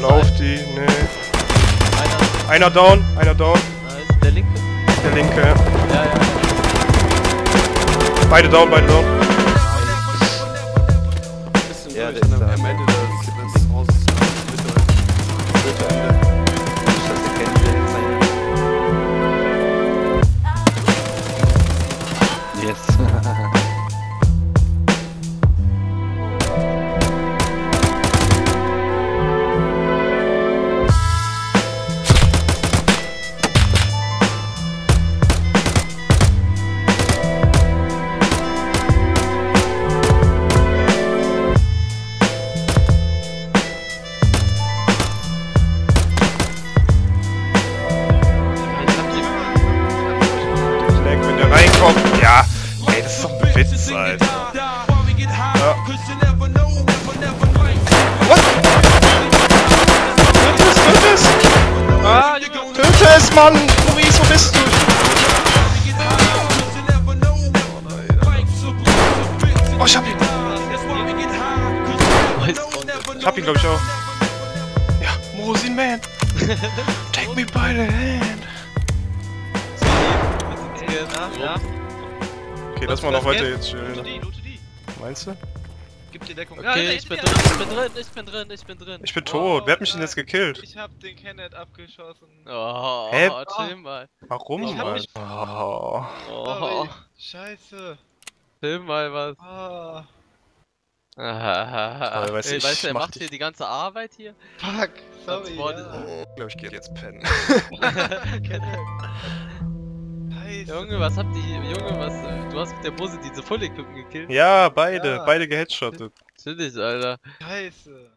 lauf die. Nee. Einer, Einer down, einer down. nice. Der linke. Der linke. Ja, ja. Beide down, beide down. Es! Ah! Töte es, Mann! Maurice, wo bist du? Oh, ich hab ihn. Ich hab ihn, glaub ich, auch. Ja, Mosin Man. Take me by the hand. Ja. Okay, lass mal noch weiter jetzt chillen. Loote die, loote die. Meinst du? Gib dir Deckung. Okay, ich bin drin, ich bin drin, ich bin drin, ich bin drin. Ich bin tot. Wer hat mich denn jetzt gekillt? Ich hab den Kenneth abgeschossen. Oh, Hä? chill mal. Warum, Ich hab Mann? mich- Oh. Oh. Scheiße. chill mal was. Ah. Ah, du, Ey, ich weißt du, er mach macht dich- hier die ganze Arbeit hier? Fuck. Sorry. Ja. Ich glaube, ich gehe jetzt pennen. Kenneth. Junge, was habt ihr, Junge, was, äh, du hast mit der Bose diese Full Equipment gekillt? Ja, beide. Ja. Beide geheadshottet. Chillig, Alter. Scheiße.